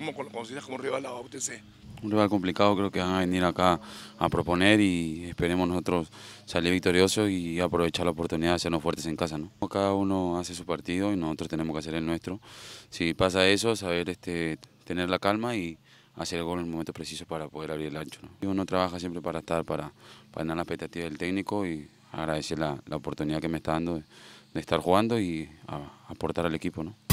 como consideras como rival a UTC? Un rival complicado, creo que van a venir acá a proponer y esperemos nosotros salir victoriosos y aprovechar la oportunidad de hacernos fuertes en casa. ¿no? Cada uno hace su partido y nosotros tenemos que hacer el nuestro. Si pasa eso, saber este, tener la calma y hacer el gol en el momento preciso para poder abrir el ancho. ¿no? Uno trabaja siempre para estar, para, para ganar la expectativa del técnico y agradecer la, la oportunidad que me está dando de, de estar jugando y aportar al equipo. ¿no?